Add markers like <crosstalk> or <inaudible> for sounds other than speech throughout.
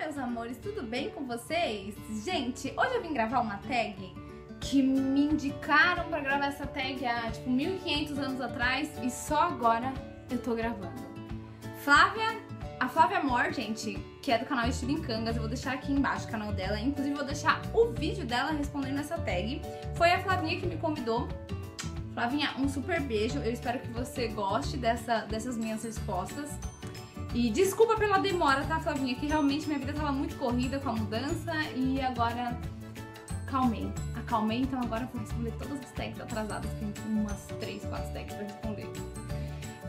meus amores, tudo bem com vocês? Gente, hoje eu vim gravar uma tag que me indicaram pra gravar essa tag há tipo 1500 anos atrás e só agora eu tô gravando. Flávia, a Flávia Mor, gente, que é do canal em Cangas, eu vou deixar aqui embaixo o canal dela, inclusive vou deixar o vídeo dela respondendo essa tag. Foi a Flavinha que me convidou. Flavinha, um super beijo, eu espero que você goste dessa, dessas minhas respostas. E desculpa pela demora, tá, Flavinha? Que realmente minha vida tava muito corrida com a mudança e agora calmei. Acalmei, então agora eu vou responder todas as tags atrasadas, tem umas 3, 4 tags pra responder.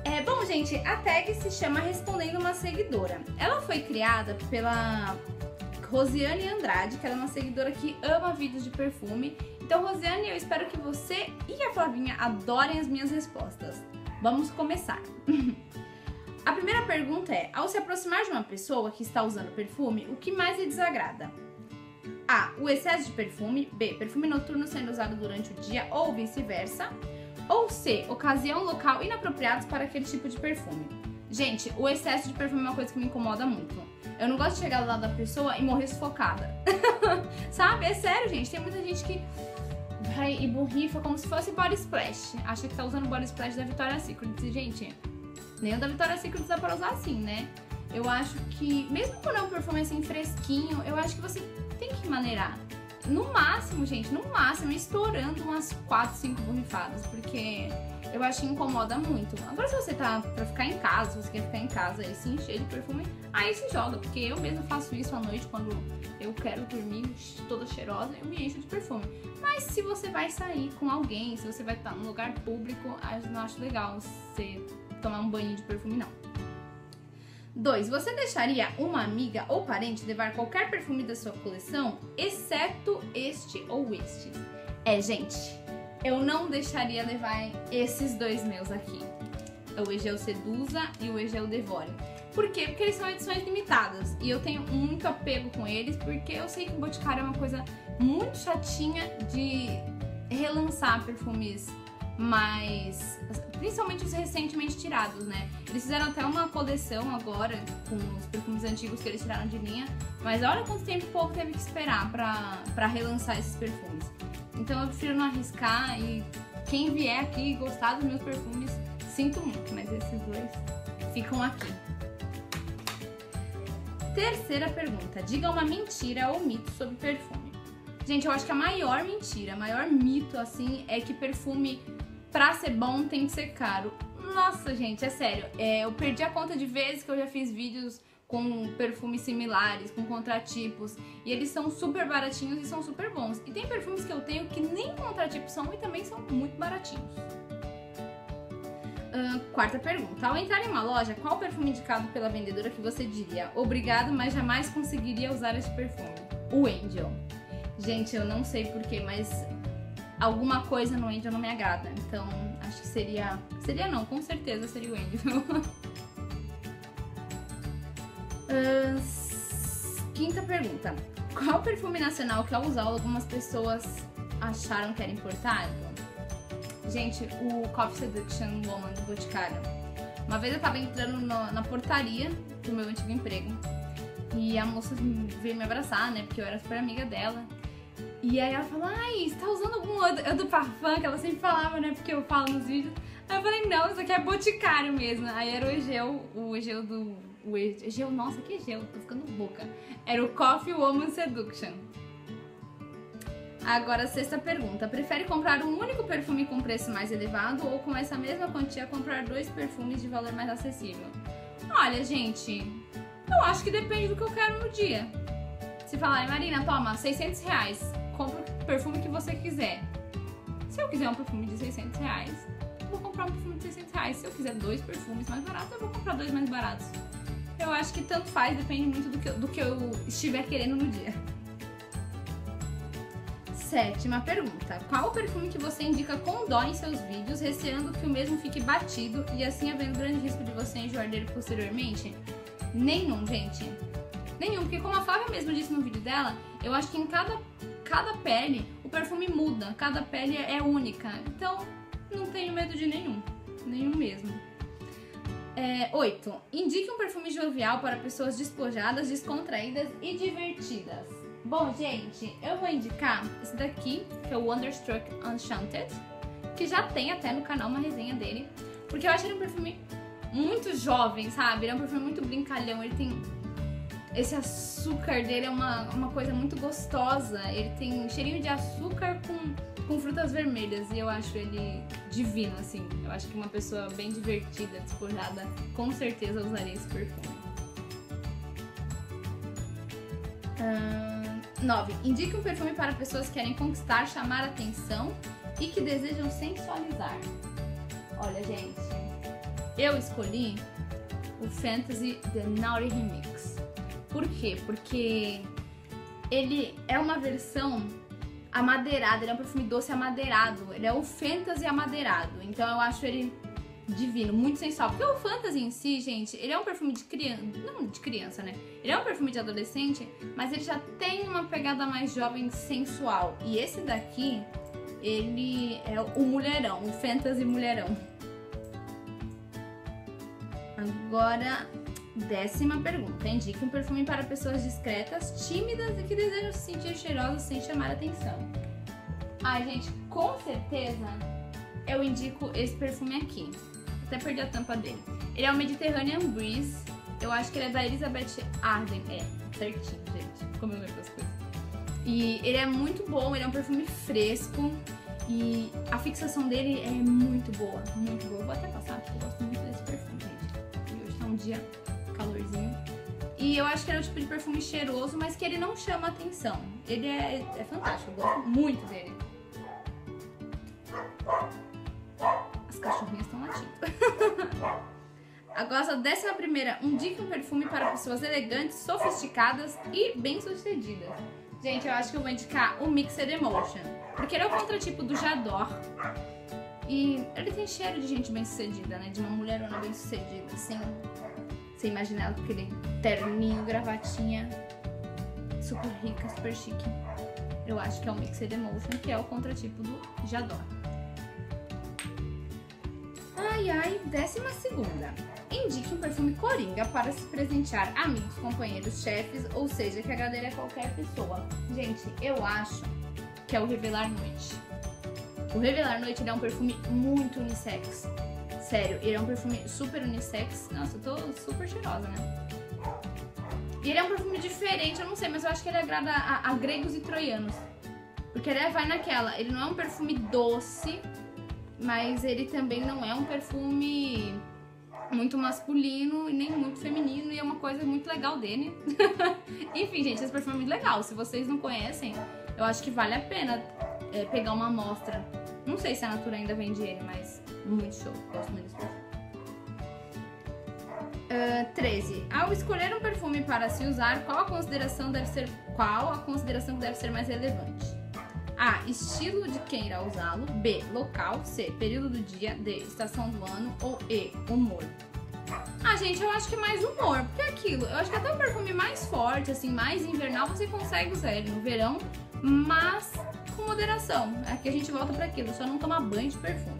É, bom, gente, a tag se chama Respondendo uma Seguidora. Ela foi criada pela Rosiane Andrade, que ela é uma seguidora que ama vídeos de perfume. Então, Rosiane, eu espero que você e a Flavinha adorem as minhas respostas. Vamos começar. <laughs> A primeira pergunta é: ao se aproximar de uma pessoa que está usando perfume, o que mais lhe desagrada? A. O excesso de perfume. B. Perfume noturno sendo usado durante o dia ou vice-versa. Ou C. Ocasião local inapropriados para aquele tipo de perfume. Gente, o excesso de perfume é uma coisa que me incomoda muito. Eu não gosto de chegar do lado da pessoa e morrer sufocada. <laughs> Sabe? É sério, gente. Tem muita gente que vai e borrifa como se fosse body splash. Acha que tá usando body splash da Victoria's Secret. Gente, nem o da Victoria's Secret dá pra usar assim, né? Eu acho que, mesmo quando é um perfume assim fresquinho, eu acho que você tem que maneirar. No máximo, gente, no máximo, estourando umas 4, 5 borrifadas, porque eu acho que incomoda muito. Agora, se você tá pra ficar em casa, se você quer ficar em casa e se encher de perfume, aí se joga, porque eu mesmo faço isso à noite quando eu quero dormir toda cheirosa, eu me encho de perfume. Mas se você vai sair com alguém, se você vai estar num lugar público, eu não acho legal você tomar um banho de perfume, não. 2. Você deixaria uma amiga ou parente levar qualquer perfume da sua coleção, exceto este ou estes? É, gente, eu não deixaria levar esses dois meus aqui. O Egeu Sedusa e o Egeu Devore. Por quê? Porque eles são edições limitadas e eu tenho muito apego com eles porque eu sei que o Boticário é uma coisa muito chatinha de relançar perfumes mais. Principalmente os recentemente tirados, né? Eles fizeram até uma coleção agora com os perfumes antigos que eles tiraram de linha, mas olha quanto tempo o povo teve que esperar pra relançar esses perfumes. Então eu prefiro não arriscar e quem vier aqui e gostar dos meus perfumes, sinto muito, mas esses dois ficam aqui. Terceira pergunta: diga uma mentira ou mito sobre perfume. Gente, eu acho que a maior mentira, maior mito assim é que perfume pra ser bom tem que ser caro. Nossa, gente, é sério. É, eu perdi a conta de vezes que eu já fiz vídeos com perfumes similares, com contratipos, e eles são super baratinhos e são super bons. E tem perfumes que eu tenho que nem contratipos são e também são muito baratinhos. Uh, quarta pergunta. Ao entrar em uma loja, qual perfume indicado pela vendedora que você diria obrigado, mas jamais conseguiria usar esse perfume? O Angel. Gente, eu não sei porquê, mas alguma coisa no Angel não me agrada. Então, acho que seria. Seria não, com certeza seria o Angel. <laughs> uh, quinta pergunta. Qual perfume nacional que ao usar algumas pessoas acharam que era importado? Gente, o Coffee Seduction Woman do Boticário. Uma vez eu tava entrando no, na portaria do meu antigo emprego e a moça veio me abraçar, né? Porque eu era super amiga dela. E aí ela falou, ai, você tá usando algum outro parfum que ela sempre falava, né? Porque eu falo nos vídeos. Aí eu falei, não, isso aqui é boticário mesmo. Aí era o Egeu, o Egeu do. O Egeu, nossa, que Egeu, tô ficando boca. Era o Coffee Woman Seduction. Agora, sexta pergunta. Prefere comprar um único perfume com preço mais elevado ou com essa mesma quantia comprar dois perfumes de valor mais acessível? Olha, gente, eu acho que depende do que eu quero no dia. Se falar, Marina, toma, 600 reais compra o perfume que você quiser. Se eu quiser um perfume de 600 reais, eu vou comprar um perfume de 600 reais. Se eu quiser dois perfumes mais baratos, eu vou comprar dois mais baratos. Eu acho que tanto faz, depende muito do que, do que eu estiver querendo no dia. Sétima pergunta. Qual o perfume que você indica com dó em seus vídeos, receando que o mesmo fique batido e assim havendo grande risco de você enjoar dele posteriormente? Nenhum, gente. Nenhum, porque como a Flávia mesmo disse no vídeo dela, eu acho que em cada cada pele o perfume muda, cada pele é única. Então não tenho medo de nenhum, nenhum mesmo. É, 8. Indique um perfume jovial para pessoas despojadas, descontraídas e divertidas. Bom, gente, eu vou indicar esse daqui, que é o Wonderstruck Enchanted, que já tem até no canal uma resenha dele, porque eu acho ele um perfume muito jovem, sabe? Ele é um perfume muito brincalhão, ele tem esse açúcar dele é uma, uma coisa muito gostosa. Ele tem cheirinho de açúcar com, com frutas vermelhas e eu acho ele divino, assim. Eu acho que uma pessoa bem divertida, despojada, com certeza usaria esse perfume. 9. Uh, Indique um perfume para pessoas que querem conquistar, chamar atenção e que desejam sensualizar. Olha, gente, eu escolhi o Fantasy The Naughty Remix. Por quê? Porque ele é uma versão amadeirada, ele é um perfume doce amadeirado, ele é o fantasy amadeirado. Então eu acho ele divino, muito sensual. Porque o fantasy em si, gente, ele é um perfume de criança, não de criança, né? Ele é um perfume de adolescente, mas ele já tem uma pegada mais jovem sensual. E esse daqui, ele é o mulherão, o fantasy mulherão. Agora, Décima pergunta. Indique um perfume para pessoas discretas, tímidas e que desejam se sentir cheirosas sem chamar atenção. Ai, gente, com certeza eu indico esse perfume aqui. Até perdi a tampa dele. Ele é o Mediterranean Breeze. Eu acho que ele é da Elizabeth Arden. É, certinho, gente. Como eu lembro das coisas. E ele é muito bom, ele é um perfume fresco. E a fixação dele é muito boa, muito boa. Vou até passar, porque eu gosto muito desse perfume, gente. E hoje tá um dia calorzinho. E eu acho que é o tipo de perfume cheiroso, mas que ele não chama atenção. Ele é, é fantástico, eu gosto muito dele. As cachorrinhas estão latindo. Agora, <laughs> a décima primeira, indique um perfume para pessoas elegantes, sofisticadas e bem-sucedidas. Gente, eu acho que eu vou indicar o Mixed Emotion, porque ele é o contratipo do Jador. E ele tem cheiro de gente bem-sucedida, né? De uma mulherona bem-sucedida, assim você imagina ela com aquele terninho, gravatinha, super rica, super chique. Eu acho que é o Mixed Emotion, que é o contratipo do Jador. Ai, ai, décima segunda. Indique um perfume coringa para se presentear amigos, companheiros, chefes, ou seja, que a qualquer pessoa. Gente, eu acho que é o Revelar Noite. O Revelar Noite é um perfume muito unissex. Sério, ele é um perfume super unissex. Nossa, eu tô super cheirosa, né? E ele é um perfume diferente, eu não sei, mas eu acho que ele agrada a, a gregos e troianos. Porque ele vai naquela, ele não é um perfume doce, mas ele também não é um perfume muito masculino e nem muito feminino, e é uma coisa muito legal dele. <laughs> Enfim, gente, esse perfume é muito legal. Se vocês não conhecem, eu acho que vale a pena é, pegar uma amostra. Não sei se a Natura ainda vende ele, mas muito show. Gosto muito desse perfume. Uh, 13. Ao escolher um perfume para se usar, qual a consideração deve ser qual a consideração que deve ser mais relevante? A. Estilo de quem irá usá-lo. B. Local. C. Período do dia. D. Estação do ano. Ou E. Humor. Ah, gente, eu acho que mais humor, porque é aquilo, eu acho que até o perfume mais forte, assim, mais invernal, você consegue usar ele no verão, mas com moderação. Aqui a gente volta para aquilo, só não tomar banho de perfume.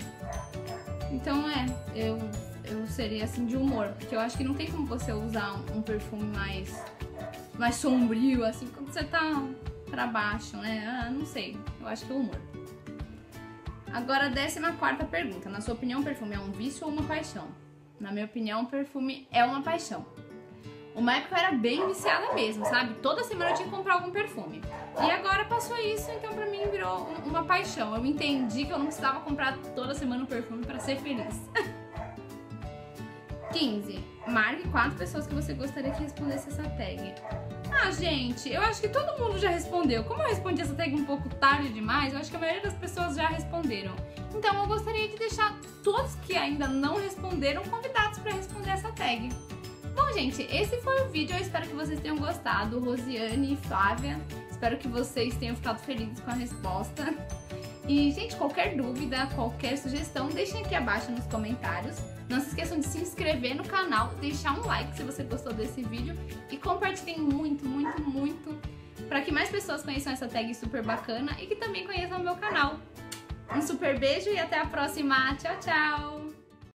Então é, eu, eu seria assim de humor, porque eu acho que não tem como você usar um, um perfume mais, mais sombrio, assim, quando você tá pra baixo, né? Ah, não sei, eu acho que é humor. Agora, décima quarta pergunta. Na sua opinião, perfume é um vício ou uma paixão? Na minha opinião, perfume é uma paixão. Uma época eu era bem viciada mesmo, sabe? Toda semana eu tinha que comprar algum perfume. E agora passou isso, então pra mim virou uma paixão. Eu entendi que eu não precisava comprar toda semana um perfume para ser feliz. <laughs> 15. Marque quatro pessoas que você gostaria que respondesse essa tag. Ah, gente, eu acho que todo mundo já respondeu. Como eu respondi essa tag um pouco tarde demais, eu acho que a maioria das pessoas já responderam. Então eu gostaria de deixar todos que ainda não responderam convidados para responder essa tag. Bom, gente, esse foi o vídeo. Eu espero que vocês tenham gostado. Rosiane e Flávia, espero que vocês tenham ficado felizes com a resposta. E, gente, qualquer dúvida, qualquer sugestão, deixem aqui abaixo nos comentários. Não se esqueçam de se inscrever no canal, deixar um like se você gostou desse vídeo e compartilhem muito, muito, muito para que mais pessoas conheçam essa tag super bacana e que também conheçam o meu canal. Um super beijo e até a próxima. Tchau, tchau!